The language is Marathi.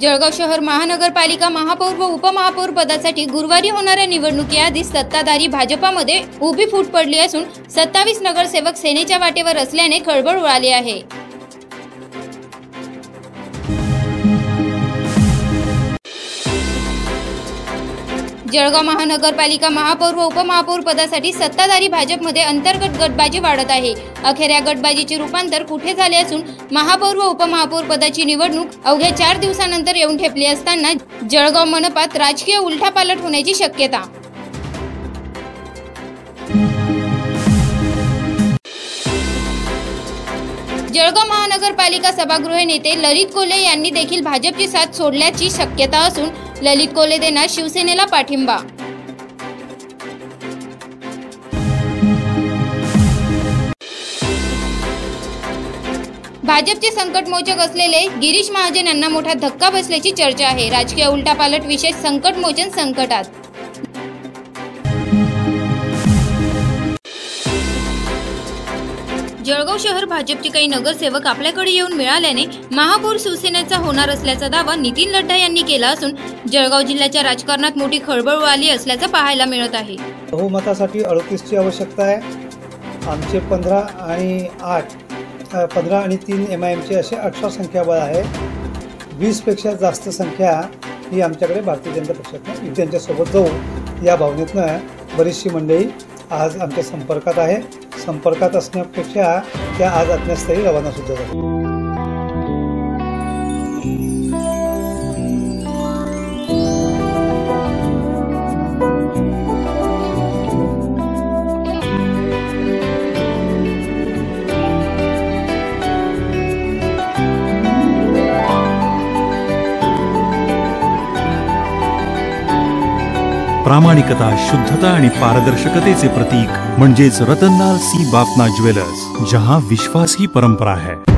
जळगाव शहर महानगरपालिका महापौर व उपमहापौर पदासाठी गुरुवारी होणाऱ्या निवडणुकीआधी सत्ताधारी भाजपामध्ये उभी फूट पडली असून सत्तावीस नगरसेवक सेनेच्या वाटेवर असल्याने खळबळ उडाली आहे. जळगाव महानगरपालिका महापौर व उपमहापौर पदासाठी सत्ताधारी भाजपमध्ये अंतर्गत गटबाजी वाढत आहे. अखेर या गटबाजीचे रूपांतर कुठे झाले असून महापौर व उपमहापौर पदाची निवडणूक अवघ्या चार दिवसानंतर येऊन ठेपली असताना जळगाव मनपात राजकीय उलटापालट होण्याची शक्यता जळगाव महानगरपालिका सभागृह नेते ललित कोले यांनी देखील भाजपची साथ सोडल्याची शक्यता असून ललित कोले देणार शिवसेनेला पाठिंबा. भाजपचे संकटमोचक असलेले गिरीश महाजन यांना मोठा धक्का बसल्याची चर्चा आहे. राजकीय उलटापालट विशेष संकटमोचन संकटात. जळगाव शहर भाजपचे काही नगरसेवक आपल्याकडे येऊन मिळाल्याने महापौर शिवसेनेचा होणार असल्याचा दावा नितीन लड्डा यांनी केला असून जळगाव जिल्ह्याच्या राजकारणात मोठी खळबळ आली असल्याचं पाहायला मिळत आहे. बहुमतासाठी अडतीसची आवश्यकता आहे. आमचे पंधरा आणि आठ पंधरा आणि तीन एम आय एमचे असे अठरा संख्याबळ आहे. वीसपेक्षा जास्त संख्या ही आमच्याकडे भारतीय जनता पक्षातनं त्यांच्यासोबत जाऊ या भावनेतनं बरीचशी मंडळी आज आमच्या संपर्कात आहे. संपर्कात असण्यापेक्षा त्या आज अज्ञातस्थळी रवाना सुद्धा झाल्या प्रामाणिकता शुद्धता आणि पारदर्शकतेचे प्रतीक म्हणजेच रतनलाल सी बापना ज्वेलर्स जहां विश्वास ही परंपरा है।